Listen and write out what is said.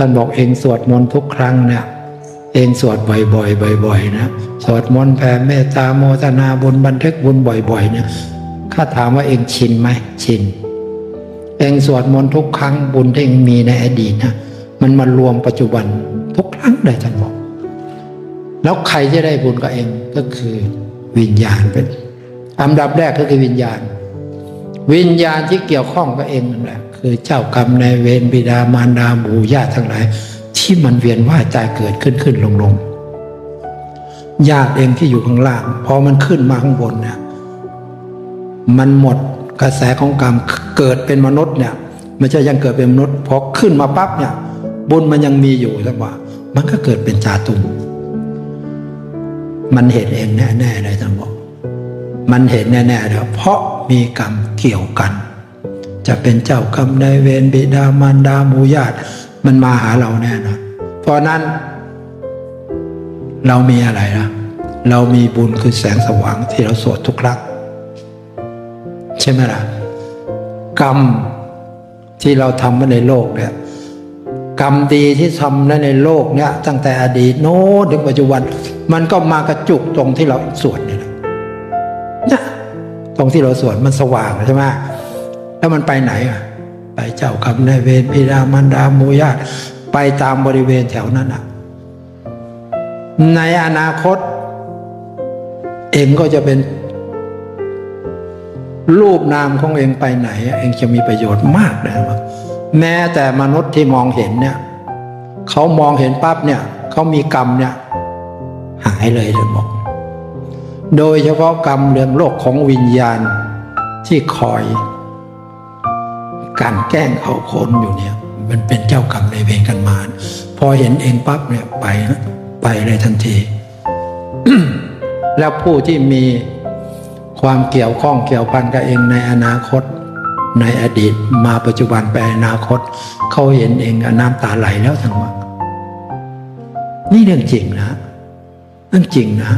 ท่านบอกเองสวดมนต์ทุกครั้งเนี่ยเองสวดบ่อยๆบ่อยๆนะสวดมนต์แผ่เมตตาโมทนาบุญบันทึกบุญบ่อยๆเนี่ยข้าถามว่าเองชินไหมชิน เองสวดมนต์ทุกครั้งบุญที่เองมีในอดีตนะมันมารวมปัจจุบันทุกครั้งเลยท่านบอก แล้วใครจะได้บุญกับเองก็คือวิญญาณเป็นอันดับแรกก็คือวิญญาณ วิญญาณที่เกี่ยวข้องกับเองนั่นแหละ คือเจ้ากรรมนายเวรบิดามารดาบูญาติทั้งหลาย ที่มันเวียนว่ายตายเกิดขึ้นขึ้นลงลงญาติเองที่อยู่ข้างล่างพอมันขึ้นมาข้างบนเนี่ยมันหมดกระแสของกรรมเกิดเป็นมนุษย์เนี่ยไมันจะยังเกิดเป็นมนุษย์พอขึ้นมาปั๊บเนี่ยบุญมันยังมีอยู่สักว่า มันก็เกิดเป็นจาตุมมันเห็นเองแน่ๆเลยท่านบอก มันเห็นแน่ๆแล้วเพราะมีกรรมเกี่ยวกัน จะเป็นเจ้ากรรมนายเวรบิดามารดาหมูญาติมันมาหาเราแน่นอนเพราะนั้น เรามีอะไรนะเรามีบุญคือแสงสว่างที่เราสวดทุกครั้งใช่ไหมล่ะกรรมที่เราทำมาในโลกเนี่ยกรรมดีที่ทำในโลกเนี่ยตั้งแต่อดีตโน้ถึงปัจจุบัน มันก็มากระจุกตรงที่เราสวดเนี่ยนะตรงที่เราสวดมันสว่างใช่ไหม แล้วมันไปไหนอะ ไปเจ้ากรรมนายเวรพิดามันดามูญาตไปตามบริเวณแถวนั้นอะ ในอนาคต เองก็จะเป็น รูปนามของเองไปไหน เองจะมีประโยชน์มากนะแม้แต่มนุษย์ที่มองเห็นเนี่ยเขามองเห็นปั๊บเนี่ยเขามีกรรมเนี่ย หายเลยเลยบอก โดยเฉพาะกรรมเรื่องโลกของวิญญาณที่คอย การแกล้งเอาคนอยู่เนี่ย มันเป็นเจ้ากรรมในเวรกันมา พอเห็นเองปั๊บเนี่ยไปไปเลยทันที แล้วผู้ที่มีความเกี่ยวข้องเกี่ยวพันกับเองในอนาคต ในอดีตมาปัจจุบันไปอนาคต เขาเห็นเองน้ำตาไหลแล้วทั้งว่านี่เรื่องจริงนะเรื่องจริงนะ